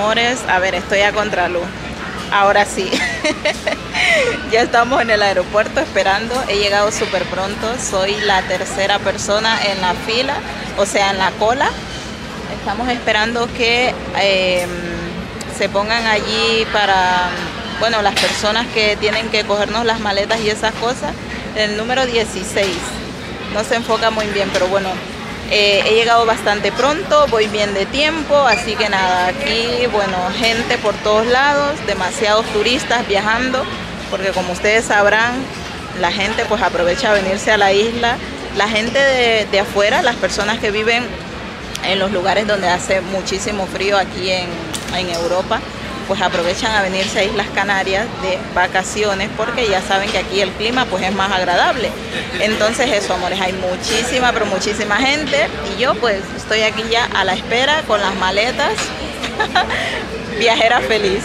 A ver, estoy a contraluz. Ahora sí. ya estamos en el aeropuerto esperando. He llegado súper pronto. Soy la tercera persona en la fila, o sea, en la cola. Estamos esperando que em, se pongan allí para, bueno, las personas que tienen que cogernos las maletas y esas cosas. El número 16. No se enfoca muy bien, pero bueno, eh, he llegado bastante pronto, voy bien de tiempo, así que nada, aquí, bueno, gente por todos lados, demasiados turistas viajando, porque como ustedes sabrán, la gente pues aprovecha a venirse a la isla. La gente de, afuera, las personas que viven en los lugares donde hace muchísimo frío aquí en, en Europa, pues aprovechan a venirse a Islas Canarias de vacaciones porque ya saben que aquí el clima pues es más agradable. Entonces eso, amores, hay muchísima, pero muchísima gente y yo pues estoy aquí ya a la espera con las maletas, viajera feliz.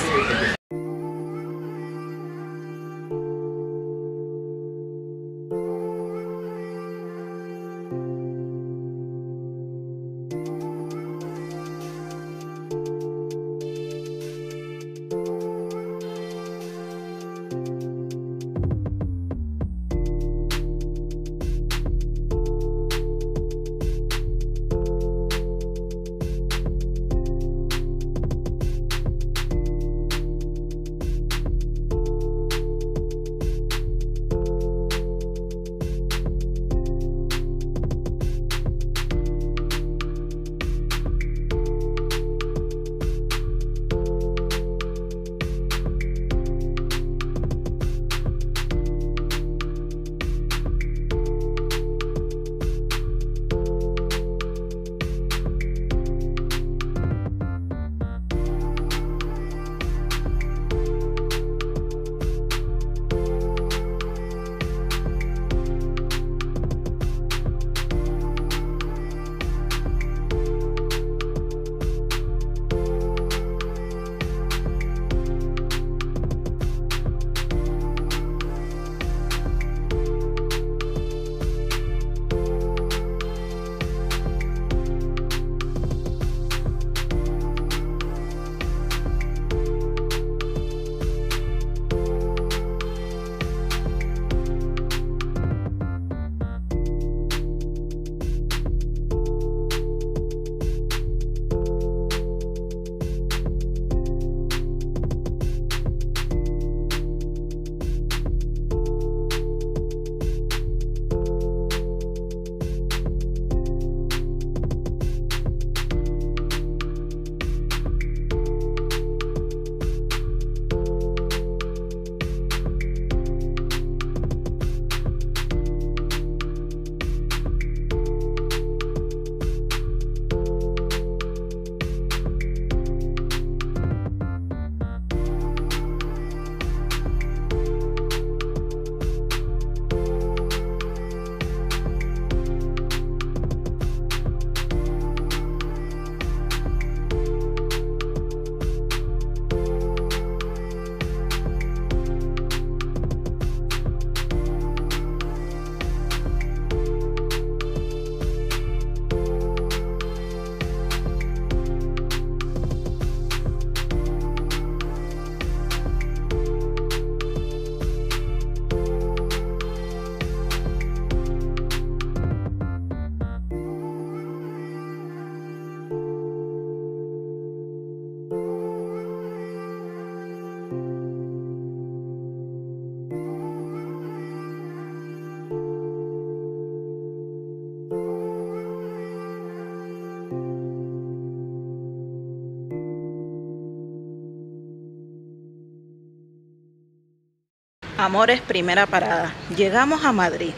Amores, primera parada. Llegamos a Madrid.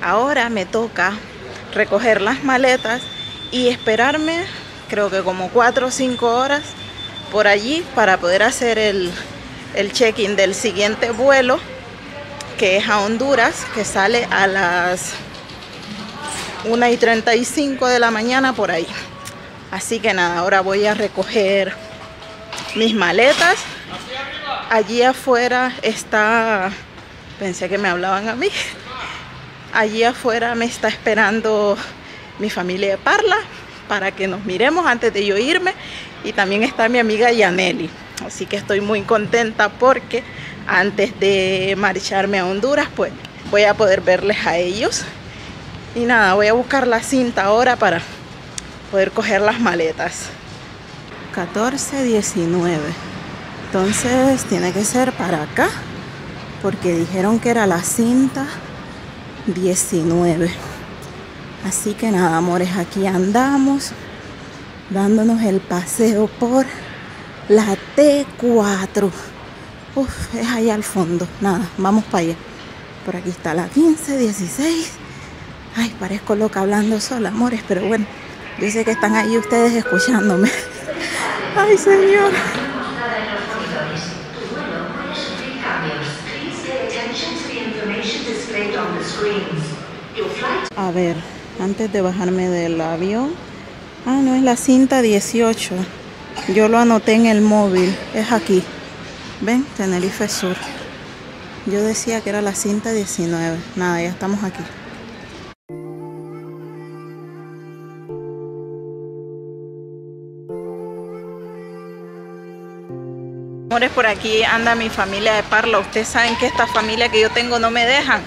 Ahora me toca recoger las maletas y esperarme, creo que como 4 o 5 horas por allí para poder hacer el, el check-in del siguiente vuelo, que es a Honduras, que sale a las 1 y 35 de la mañana por ahí. Así que nada, ahora voy a recoger mis maletas allí afuera está, pensé que me hablaban a mí, allí afuera me está esperando mi familia de Parla para que nos miremos antes de yo irme y también está mi amiga Yaneli. Así que estoy muy contenta porque antes de marcharme a Honduras, pues voy a poder verles a ellos. Y nada, voy a buscar la cinta ahora para poder coger las maletas. 14, 19. Entonces tiene que ser para acá, porque dijeron que era la cinta 19. Así que nada, amores, aquí andamos dándonos el paseo por la T4. Uf, es allá al fondo. Nada, vamos para allá. Por aquí está la 15, 16. Ay, parezco loca hablando sola, amores, pero bueno, yo sé que están ahí ustedes escuchándome. Ay, señor. A ver, antes de bajarme del avión. Ah, no, es la cinta 18. Yo lo anoté en el móvil. Es aquí. ¿Ven? Tenerife Sur. Yo decía que era la cinta 19. Nada, ya estamos aquí. Amores, por aquí anda mi familia de Parla. Ustedes saben que esta familia que yo tengo no me dejan.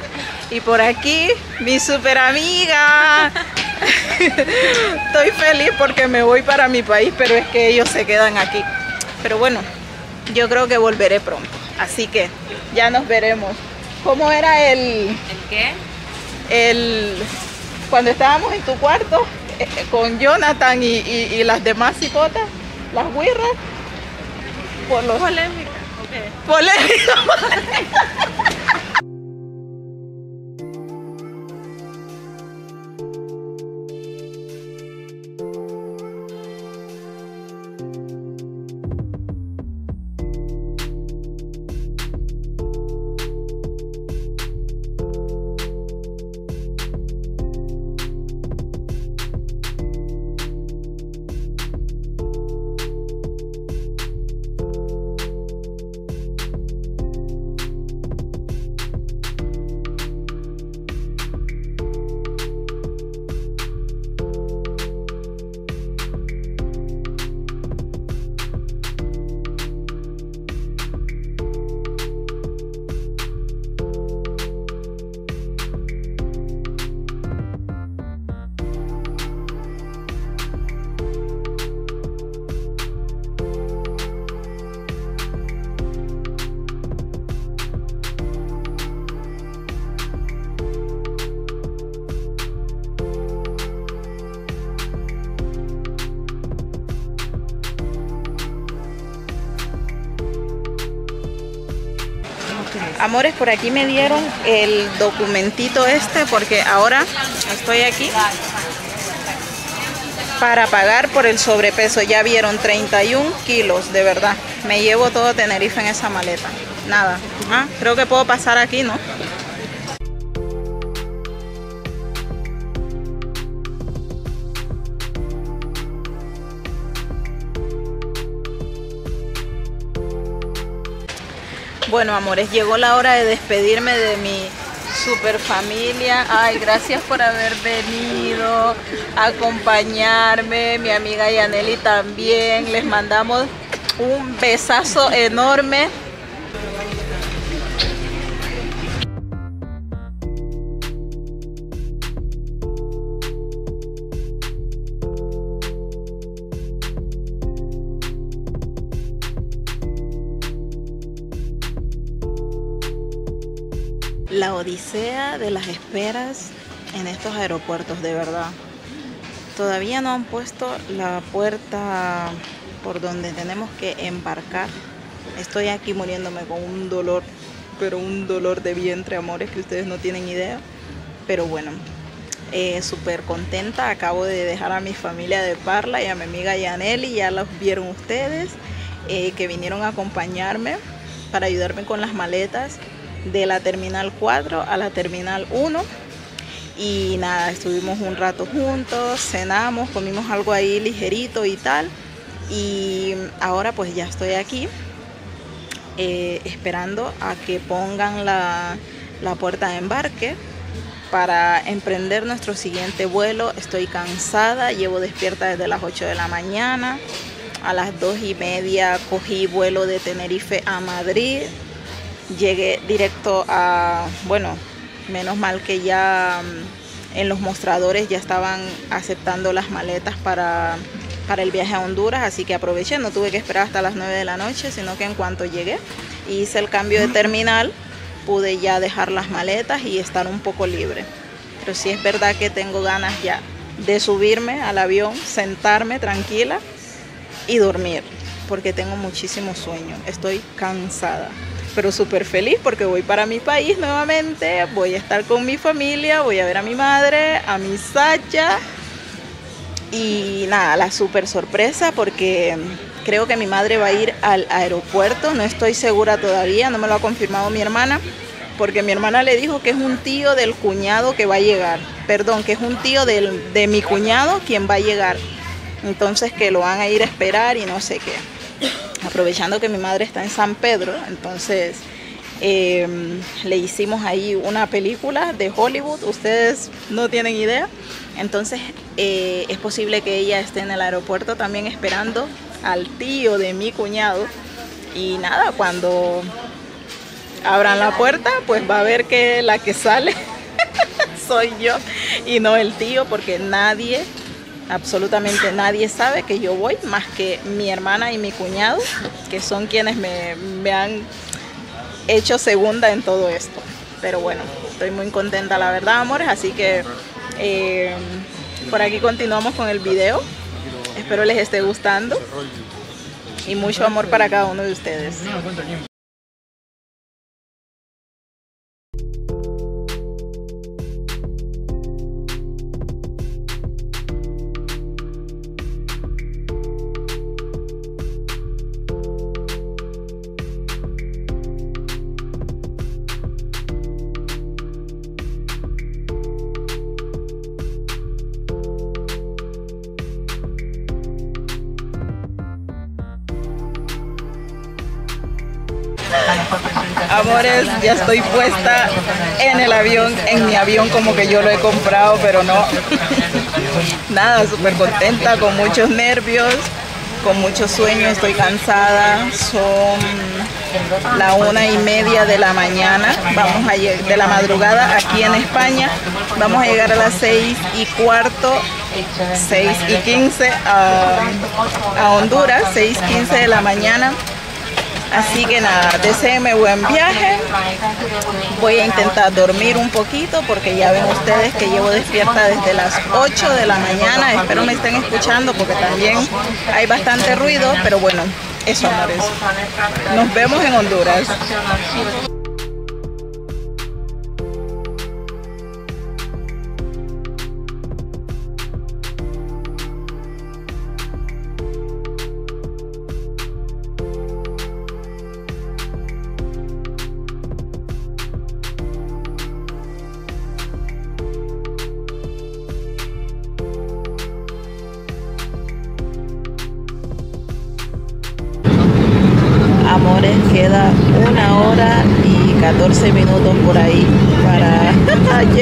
Y por aquí, mi super amiga. Estoy feliz porque me voy para mi país, pero es que ellos se quedan aquí. Pero bueno, yo creo que volveré pronto. Así que ya nos veremos. ¿Cómo era el... ¿El qué? El... Cuando estábamos en tu cuarto eh, con Jonathan y, y, y las demás cipotas, las guirras por los... Polémica. Okay. Polémica. Amores, por aquí me dieron el documentito este porque ahora estoy aquí para pagar por el sobrepeso. Ya vieron 31 kilos, de verdad. Me llevo todo Tenerife en esa maleta. Nada. Ah, creo que puedo pasar aquí, ¿no? Bueno, amores, llegó la hora de despedirme de mi super familia. Ay, gracias por haber venido a acompañarme. Mi amiga Yaneli también. Les mandamos un besazo enorme. Odisea de las esperas en estos aeropuertos, de verdad. Todavía no han puesto la puerta por donde tenemos que embarcar. Estoy aquí muriéndome con un dolor, pero un dolor de vientre, amores, que ustedes no tienen idea. Pero bueno, eh, súper contenta. Acabo de dejar a mi familia de Parla y a mi amiga Yaneli, ya los vieron ustedes, eh, que vinieron a acompañarme para ayudarme con las maletas de la terminal 4 a la terminal 1 y nada, estuvimos un rato juntos, cenamos, comimos algo ahí ligerito y tal y ahora pues ya estoy aquí eh, esperando a que pongan la, la puerta de embarque para emprender nuestro siguiente vuelo. Estoy cansada, llevo despierta desde las 8 de la mañana. a las dos y media cogí vuelo de Tenerife a Madrid. Llegué directo a, bueno, menos mal que ya mm, en los mostradores ya estaban aceptando las maletas para, para el viaje a Honduras, así que aproveché, no tuve que esperar hasta las 9 de la noche, sino que en cuanto llegué hice el cambio de terminal, pude ya dejar las maletas y estar un poco libre. Pero sí es verdad que tengo ganas ya de subirme al avión, sentarme tranquila y dormir, porque tengo muchísimo sueño, estoy cansada, pero súper feliz porque voy para mi país nuevamente, voy a estar con mi familia, voy a ver a mi madre, a mi Sacha y nada, la súper sorpresa porque creo que mi madre va a ir al aeropuerto, no estoy segura todavía, no me lo ha confirmado mi hermana, porque mi hermana le dijo que es un tío del cuñado que va a llegar, perdón, que es un tío del, de mi cuñado quien va a llegar. Entonces que lo van a ir a esperar y no sé qué. Aprovechando que mi madre está en San Pedro, entonces em, le hicimos ahí una película de Hollywood, ustedes no tienen idea. Entonces eh, es posible que ella esté en el aeropuerto también esperando al tío de mi cuñado. Y nada, cuando abran la puerta, pues va a ver que la que sale soy yo y no el tío, porque nadie, absolutamente nadie sabe que yo voy, más que mi hermana y mi cuñado, que son quienes me, han hecho segunda en todo esto. Pero bueno, estoy muy contenta, la verdad, amores, así que eh, por aquí continuamos con el video. Espero les esté gustando y mucho amor para cada uno de ustedes. Ya estoy puesta en el avión, en mi avión como que yo lo he comprado, pero no. Nada, súper contenta, con muchos nervios, con mucho sueño, estoy cansada. Son la una y media de la mañana, vamos a de la madrugada aquí en España. Vamos a llegar a las seis y cuarto, seis y quince a, a Honduras, seis quince de la mañana. Así que nada, deseenme buen viaje. Voy a intentar dormir un poquito porque ya ven ustedes que llevo despierta desde las 8 de la mañana. Espero me estén escuchando porque también hay bastante ruido, pero bueno, eso amores. Nos vemos en Honduras.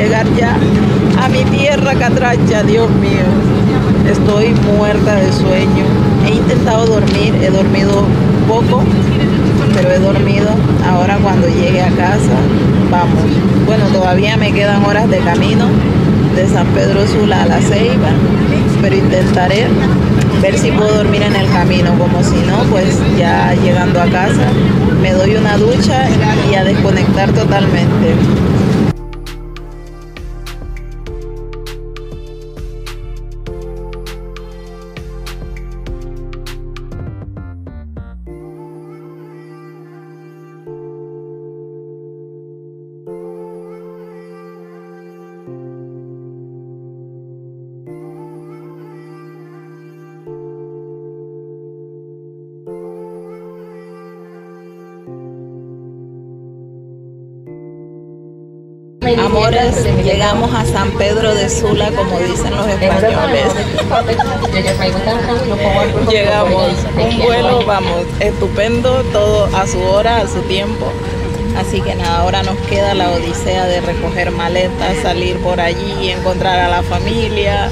Llegar ya a mi tierra catracha, Dios mío. Estoy muerta de sueño. He intentado dormir, he dormido poco, pero he dormido. Ahora cuando llegue a casa, vamos. Bueno, todavía me quedan horas de camino de San Pedro Sula a La Ceiba, pero intentaré ver si puedo dormir en el camino, como si no, pues ya llegando a casa me doy una ducha y a desconectar totalmente. Amores, llegamos a San Pedro de Sula, como dicen los españoles. llegamos, un vuelo, vamos, estupendo, todo a su hora, a su tiempo. Así que nada, ahora nos queda la odisea de recoger maletas, salir por allí, encontrar a la familia,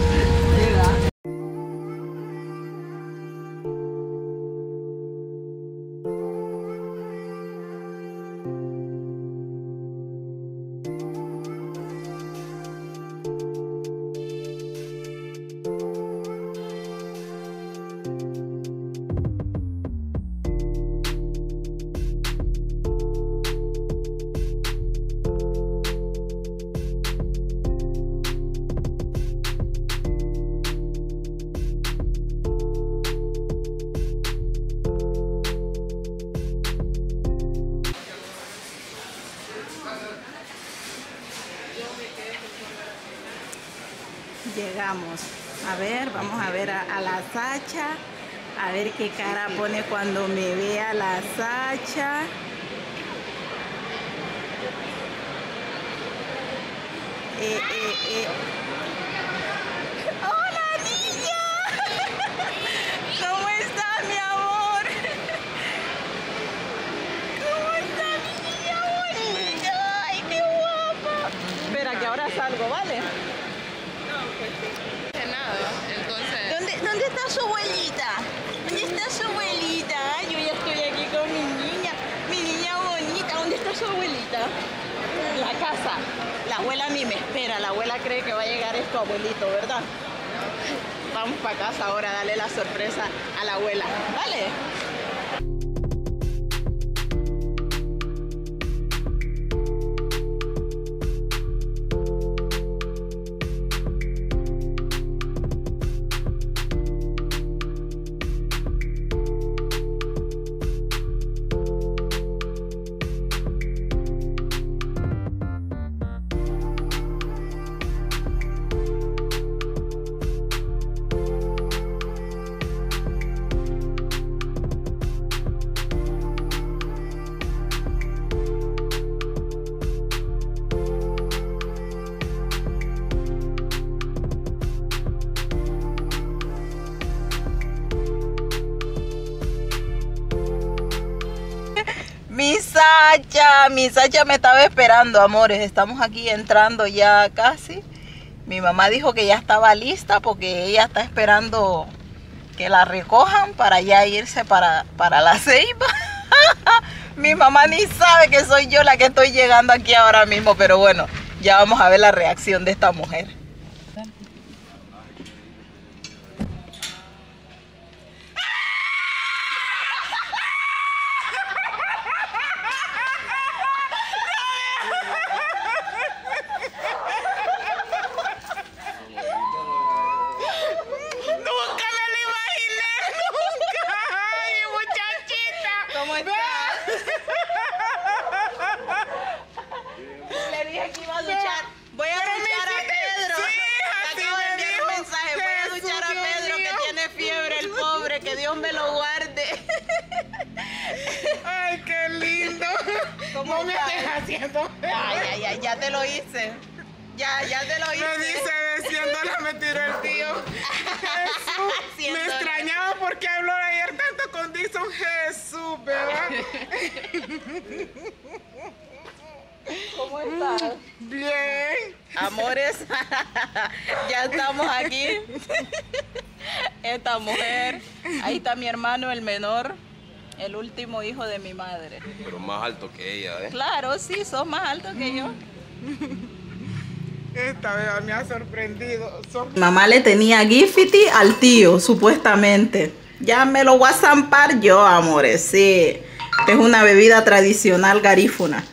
Sacha. A ver qué cara pone cuando me vea la Sacha. Eh, eh, eh. ¡Hola, niña! ¿Cómo estás, mi amor? ¿Cómo está mi niña bonita? ¡Ay, qué guapa! Espera, que ahora salgo, ¿vale? Nada, entonces ¿Dónde, ¿Dónde está su abuelita? ¿Dónde está su abuelita? Yo ya estoy aquí con mi niña, mi niña bonita. ¿Dónde está su abuelita? La casa. La abuela ni me espera, la abuela cree que va a llegar esto abuelito, ¿verdad? Vamos para casa ahora, dale la sorpresa a la abuela. ¿Vale? Sacha, mi Sacha me estaba esperando, amores. Estamos aquí entrando ya casi. Mi mamá dijo que ya estaba lista porque ella está esperando que la recojan para ya irse para, para la ceiba. mi mamá ni sabe que soy yo la que estoy llegando aquí ahora mismo, pero bueno, ya vamos a ver la reacción de esta mujer. Amores, ya estamos aquí. Esta mujer. Ahí está mi hermano, el menor. El último hijo de mi madre. Pero más alto que ella, ¿eh? Claro, sí, sos más alto que yo. Esta vez me ha sorprendido. Sor- Mamá le tenía Gifty al tío, supuestamente. Ya me lo voy a zampar yo, amores, sí. Esta es una bebida tradicional garífuna.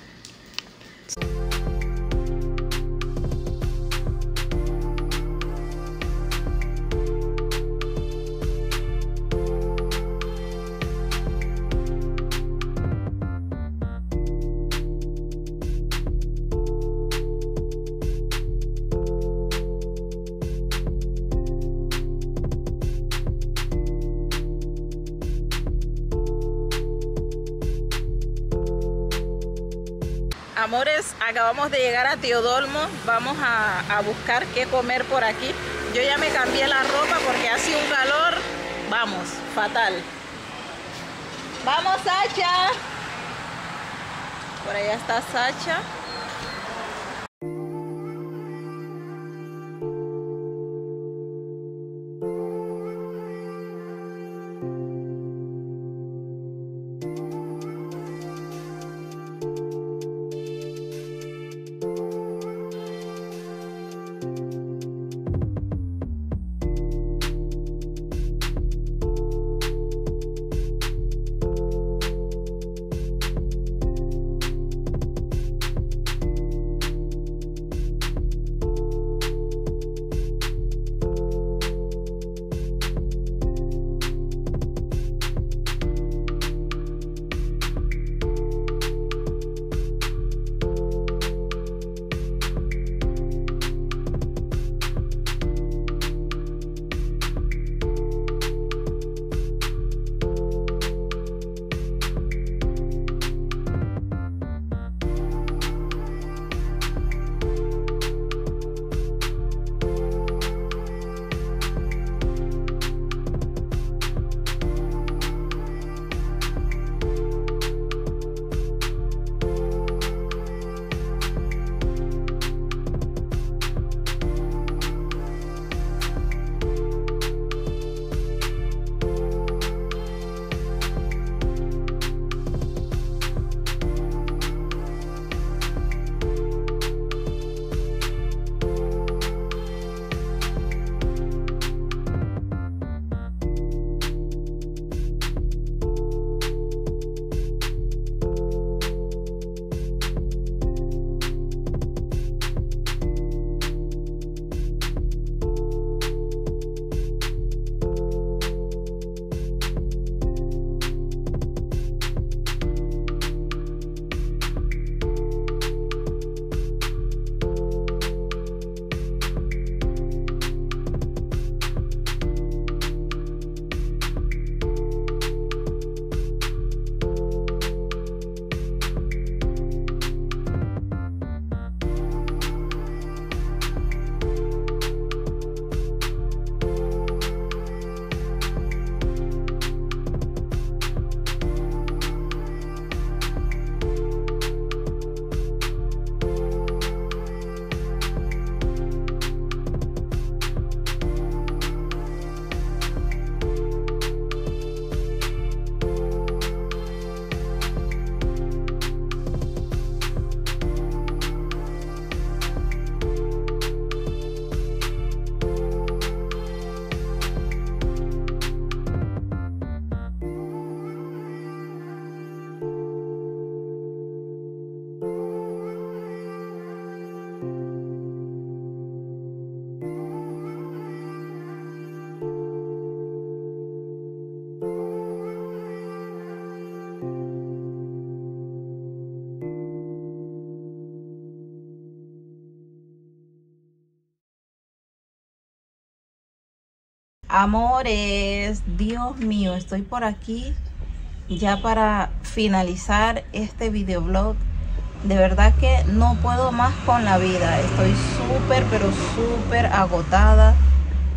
Amores, acabamos de llegar a Teodolmo. Vamos a, buscar qué comer por aquí. Yo ya me cambié la ropa porque hace un calor, vamos, fatal. Vamos, Sacha. Por allá está Sacha. Amores, Dios mío, estoy por aquí ya para finalizar este videoblog. De verdad que no puedo más con la vida. Estoy súper, pero súper agotada.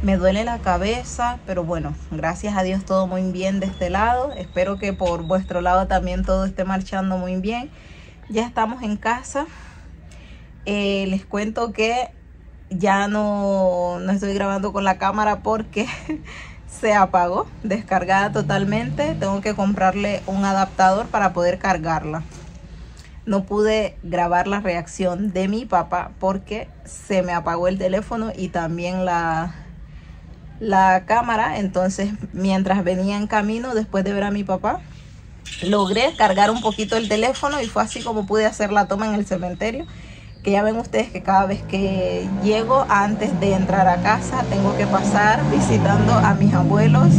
Me duele la cabeza, pero bueno, gracias a Dios todo muy bien de este lado. Espero que por vuestro lado también todo esté marchando muy bien. Ya estamos en casa. Eh, les cuento que ya no, no estoy grabando con la cámara porque se apagó, descargada totalmente. Tengo que comprarle un adaptador para poder cargarla. No pude grabar la reacción de mi papá porque se me apagó el teléfono y también la, la cámara. Entonces, mientras venía en camino, después de ver a mi papá, logré cargar un poquito el teléfono y fue así como pude hacer la toma en el cementerio que ya ven ustedes que cada vez que llego antes de entrar a casa tengo que pasar visitando a mis abuelos.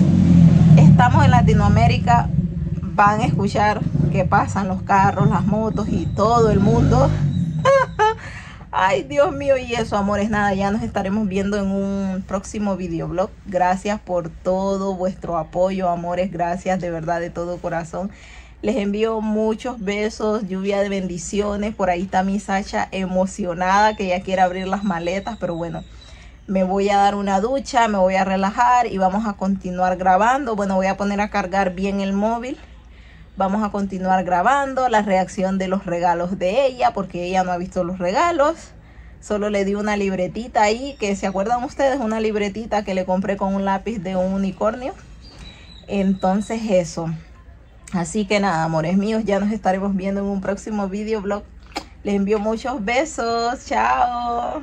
Estamos en Latinoamérica, van a escuchar que pasan los carros, las motos y todo el mundo. Ay, Dios mío, y eso, amores, nada, ya nos estaremos viendo en un próximo videoblog. Gracias por todo vuestro apoyo, amores, gracias de verdad de todo corazón. Les envío muchos besos, lluvia de bendiciones. Por ahí está mi Sacha emocionada que ya quiere abrir las maletas, pero bueno, me voy a dar una ducha, me voy a relajar y vamos a continuar grabando. Bueno, voy a poner a cargar bien el móvil. Vamos a continuar grabando la reacción de los regalos de ella porque ella no ha visto los regalos. Solo le di una libretita ahí, que se acuerdan ustedes, una libretita que le compré con un lápiz de un unicornio. Entonces eso. Así que nada, amores míos, ya nos estaremos viendo en un próximo video blog. Les envío muchos besos. Chao.